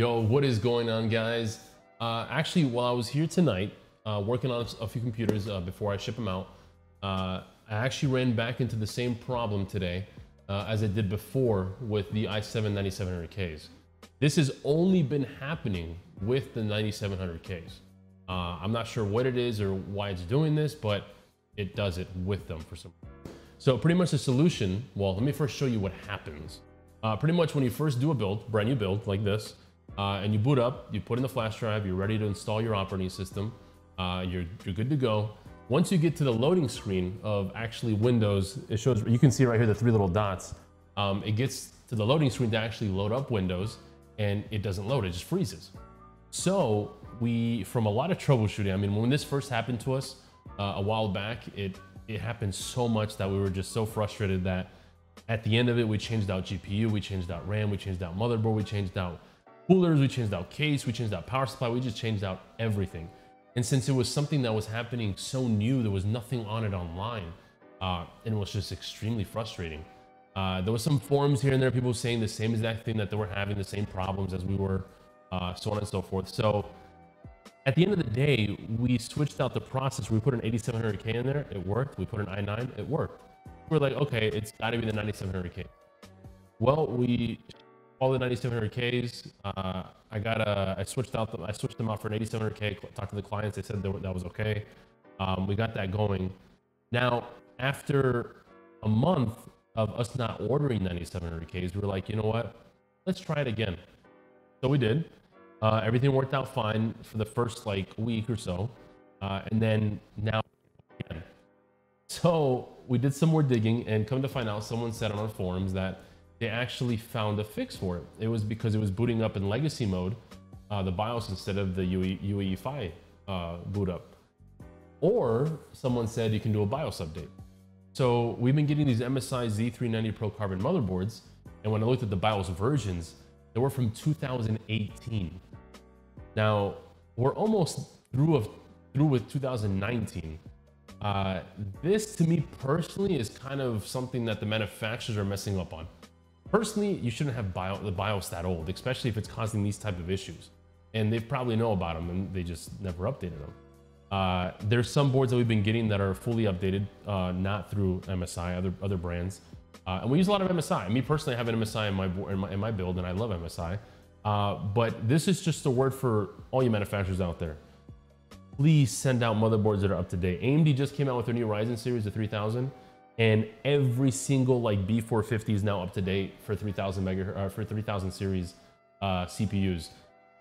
Yo, what is going on, guys? Uh, actually, while I was here tonight, uh, working on a few computers uh, before I ship them out, uh, I actually ran back into the same problem today uh, as I did before with the i7 9700Ks. This has only been happening with the 9700Ks. Uh, I'm not sure what it is or why it's doing this, but it does it with them for some reason. So pretty much the solution, well, let me first show you what happens. Pretty much when you first do a build, brand new build like this, uh, and you boot up, you put in the flash drive, you're ready to install your operating system, uh, you're, you're good to go. Once you get to the loading screen of actually Windows, it shows, you can see right here the three little dots. Um, it gets to the loading screen to actually load up Windows and it doesn't load, it just freezes. So we, from a lot of troubleshooting, I mean, when this first happened to us uh, a while back, it, it happened so much that we were just so frustrated that at the end of it, we changed out GPU, we changed out RAM, we changed out motherboard, we changed out coolers, we changed out case, we changed out power supply, we just changed out everything. And since it was something that was happening so new, there was nothing on it online, uh, and it was just extremely frustrating. Uh, there was some forums here and there, people saying the same exact thing that they were having the same problems as we were, uh, so on and so forth. So at the end of the day, we switched out the process. We put an 8700K in there, it worked. We put an i9, it worked. We're like, okay, it's got to be the 9700K. Well, we all the 9700Ks. Uh, I got a, I switched out, the, I switched them out for an 8700K. Talked to the clients, they said that was okay. Um, we got that going. Now, after a month of us not ordering 9700Ks, we were like, you know what? Let's try it again. So we did. Uh, everything worked out fine for the first like week or so, uh, and then now again. So we did some more digging, and come to find out, someone said on our forums that they actually found a fix for it. It was because it was booting up in legacy mode, uh, the BIOS instead of the UE, UEFI uh, boot up. Or someone said you can do a BIOS update. So we've been getting these MSI Z390 Pro Carbon motherboards, and when I looked at the BIOS versions, they were from 2018. Now we're almost through of through with 2019. Uh, this to me personally is kind of something that the manufacturers are messing up on. Personally, you shouldn't have bio, the BIOS that old, especially if it's causing these type of issues. And they probably know about them and they just never updated them. Uh, there's some boards that we've been getting that are fully updated, uh, not through MSI, other other brands. Uh, and we use a lot of MSI. Me personally, I have an MSI in my, in my, in my build and I love MSI. Uh, but this is just a word for all you manufacturers out there. Please send out motherboards that are up to date. AMD just came out with their new Ryzen series, the 3000 and every single like B450 is now up to date for 3000 megahertz uh, for 3000 series uh, CPUs.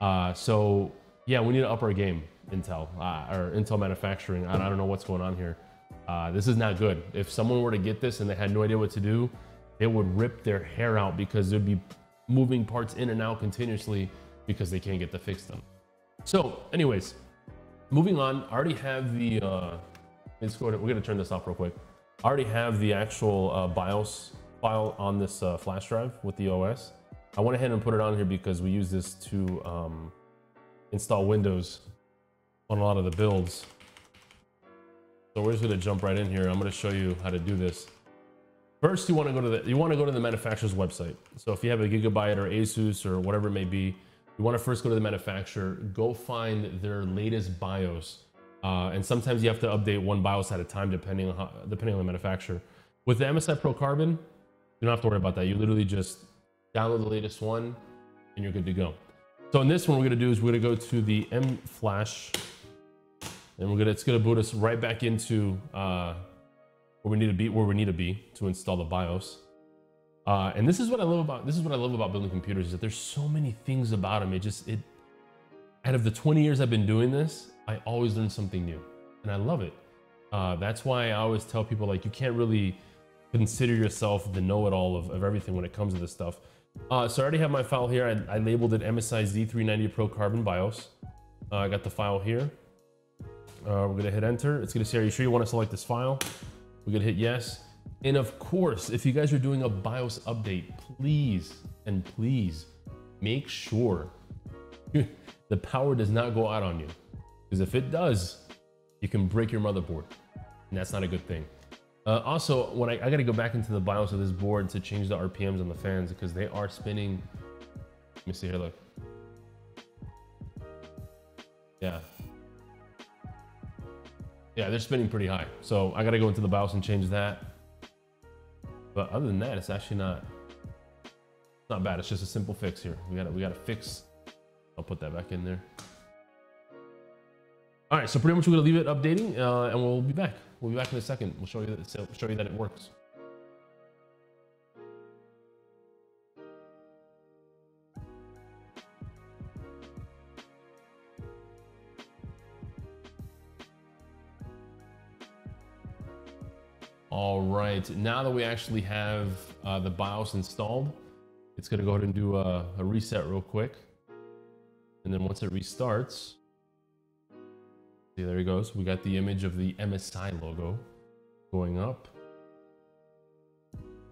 Uh, so yeah, we need to up our game, Intel uh, or Intel manufacturing. I, I, don't know what's going on here. Uh, this is not good. If someone were to get this and they had no idea what to do, they would rip their hair out because there'd be moving parts in and out continuously because they can't get the fix done. So, anyways, moving on. I already have the. Uh. Ahead, we're gonna turn this off real quick. I already have the actual uh, BIOS file on this uh, flash drive with the OS. I went ahead and put it on here because we use this to um, install Windows on a lot of the builds. So we're just gonna jump right in here. I'm gonna show you how to do this. First, you wanna go to the you wanna go to the manufacturer's website. So if you have a Gigabyte or Asus or whatever it may be, you wanna first go to the manufacturer, go find their latest BIOS uh, and sometimes you have to update one BIOS at a time depending on how, depending on the manufacturer. With the MSI Pro Carbon, you don't have to worry about that. You literally just download the latest one and you're good to go. So in this one, we're gonna do is we're gonna go to the M Flash and we're gonna it's gonna boot us right back into uh, where we need to be where we need to be to install the BIOS. Uh, and this is what I love about this is what I love about building computers is that there's so many things about them. It just it out of the 20 years I've been doing this, I always learn something new and I love it. Uh, that's why I always tell people like you can't really consider yourself the know-it-all of, of everything when it comes to this stuff. Uh, so I already have my file here. I, I labeled it MSI Z390 Pro Carbon BIOS. Uh, I got the file here. Uh, we're gonna hit enter. It's gonna say, are you sure you wanna select this file? We're gonna hit yes. And of course, if you guys are doing a BIOS update, please and please make sure the power does not go out on you. Because if it does, you can break your motherboard. And that's not a good thing. Uh, also, when I, I got to go back into the BIOS of this board to change the RPMs on the fans because they are spinning. Let me see here, look. Yeah. Yeah, they're spinning pretty high. So I got to go into the BIOS and change that. But other than that, it's actually not not bad. It's just a simple fix here. We got to we got to fix. I'll put that back in there. All right, so pretty much we're gonna leave it updating, uh, and we'll be back. We'll be back in a second. We'll show you that show you that it works. All right, now that we actually have uh, the BIOS installed, it's gonna go ahead and do a, a reset real quick. And then once it restarts, see there he goes. We got the image of the MSI logo going up.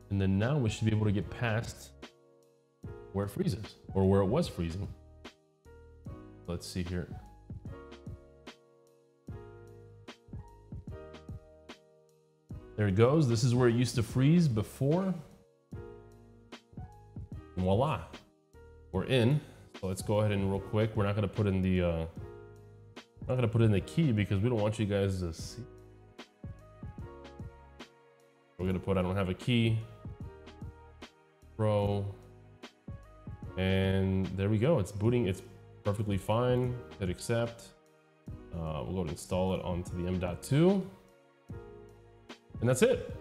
And then now we should be able to get past where it freezes or where it was freezing. Let's see here. There it goes. This is where it used to freeze before. And voila, we're in. So let's go ahead and real quick. We're not gonna put in the, uh, not gonna put in the key because we don't want you guys to see. We're gonna put, I don't have a key. Pro. And there we go. It's booting. It's perfectly fine. Hit accept. Uh, we'll go and install it onto the M.2. And that's it.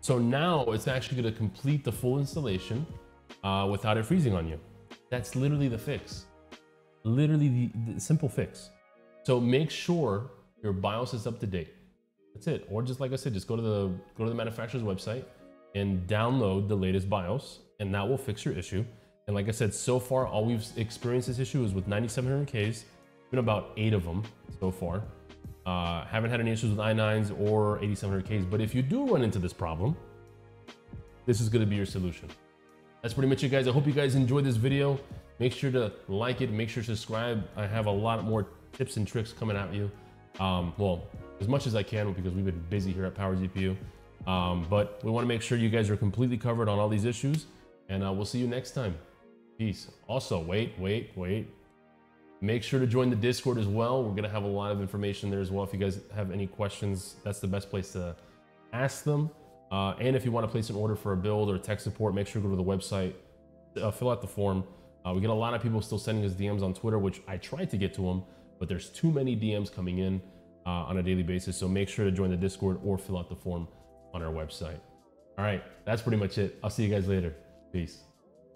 So now it's actually gonna complete the full installation uh, without it freezing on you. That's literally the fix. Literally the, the simple fix. So make sure your BIOS is up to date. That's it. Or just like I said, just go to the go to the manufacturer's website and download the latest BIOS, and that will fix your issue. And like I said, so far all we've experienced this issue is with 9700Ks. Been about eight of them so far. Uh, haven't had any issues with i9s or 8700Ks, but if you do run into this problem, this is gonna be your solution. That's pretty much it guys. I hope you guys enjoyed this video. Make sure to like it, make sure to subscribe. I have a lot more tips and tricks coming at you. Um, well, as much as I can because we've been busy here at Power GPU. Um, but we wanna make sure you guys are completely covered on all these issues and uh, we'll see you next time. Peace. Also, wait, wait, wait. Make sure to join the Discord as well. We're going to have a lot of information there as well. If you guys have any questions, that's the best place to ask them. Uh, and if you want to place an order for a build or tech support, make sure to go to the website, uh, fill out the form. Uh, we get a lot of people still sending us DMs on Twitter, which I try to get to them, but there's too many DMs coming in uh, on a daily basis. So make sure to join the Discord or fill out the form on our website. All right, that's pretty much it. I'll see you guys later. Peace.